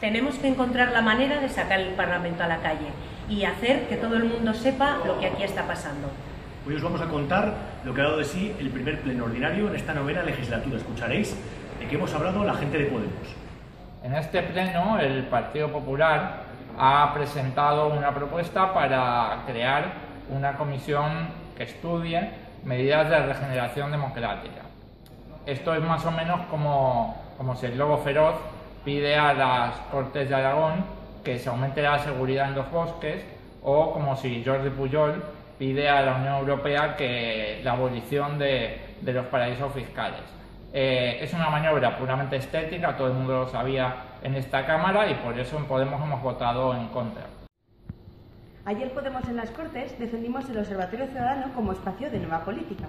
Tenemos que encontrar la manera de sacar el Parlamento a la calle y hacer que todo el mundo sepa lo que aquí está pasando. Hoy os vamos a contar lo que ha dado de sí el primer pleno ordinario en esta novena legislatura. Escucharéis de qué hemos hablado la gente de Podemos. En este pleno el Partido Popular ha presentado una propuesta para crear una comisión que estudie medidas de regeneración democrática. Esto es más o menos como, como si el lobo feroz pide a las Cortes de Aragón que se aumente la seguridad en los bosques o como si Jordi Pujol pide a la Unión Europea que la abolición de, los paraísos fiscales. Eh, es una maniobra puramente estética, todo el mundo lo sabía en esta Cámara y por eso en Podemos hemos votado en contra. Ayer Podemos en las Cortes defendimos el Observatorio Ciudadano como espacio de nueva política,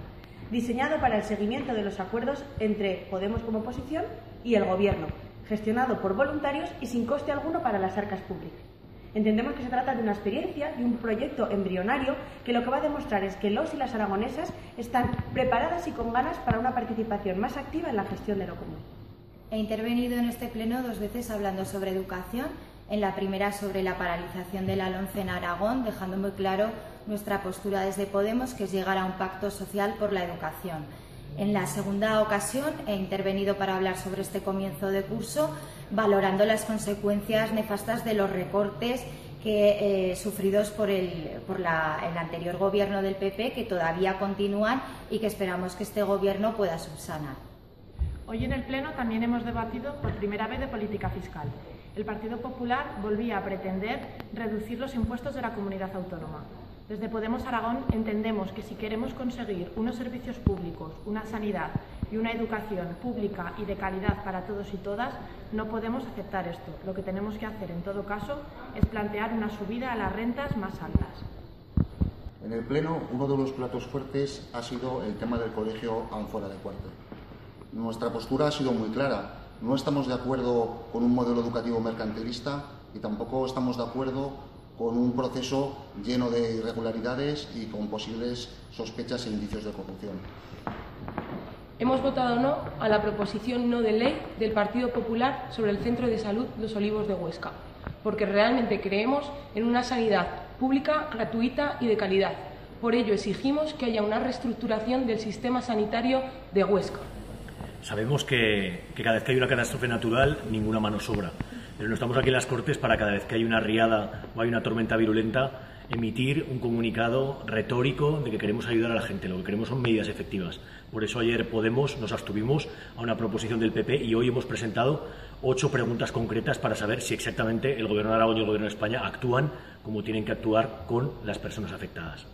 diseñado para el seguimiento de los acuerdos entre Podemos como oposición y el Gobierno, gestionado por voluntarios y sin coste alguno para las arcas públicas. Entendemos que se trata de una experiencia y un proyecto embrionario que lo que va a demostrar es que los y las aragonesas están preparadas y con ganas para una participación más activa en la gestión de lo común. He intervenido en este pleno dos veces hablando sobre educación. En la primera sobre la paralización de la LONCE en Aragón, dejando muy claro nuestra postura desde Podemos, que es llegar a un pacto social por la educación. En la segunda ocasión he intervenido para hablar sobre este comienzo de curso, valorando las consecuencias nefastas de los recortes que, eh, sufridos por, el, por la, el anterior gobierno del PP, que todavía continúan y que esperamos que este gobierno pueda subsanar. Hoy en el Pleno también hemos debatido por primera vez de política fiscal. El Partido Popular volvía a pretender reducir los impuestos de la comunidad autónoma. Desde Podemos Aragón entendemos que si queremos conseguir unos servicios públicos, una sanidad y una educación pública y de calidad para todos y todas, no podemos aceptar esto. Lo que tenemos que hacer en todo caso es plantear una subida a las rentas más altas. En el Pleno, uno de los platos fuertes ha sido el tema del colegio Anfora de Cuarto. Nuestra postura ha sido muy clara. No estamos de acuerdo con un modelo educativo mercantilista y tampoco estamos de acuerdo con un proceso lleno de irregularidades y con posibles sospechas e indicios de corrupción. Hemos votado no a la proposición no de ley del Partido Popular sobre el Centro de Salud Los Olivos de Huesca, porque realmente creemos en una sanidad pública, gratuita y de calidad. Por ello exigimos que haya una reestructuración del sistema sanitario de Huesca. Sabemos que, que cada vez que hay una catástrofe natural, ninguna mano sobra. Pero no estamos aquí en las Cortes para cada vez que hay una riada o hay una tormenta virulenta emitir un comunicado retórico de que queremos ayudar a la gente. Lo que queremos son medidas efectivas. Por eso ayer Podemos nos abstuvimos a una proposición del PP y hoy hemos presentado ocho preguntas concretas para saber si exactamente el Gobierno de Aragón y el Gobierno de España actúan como tienen que actuar con las personas afectadas.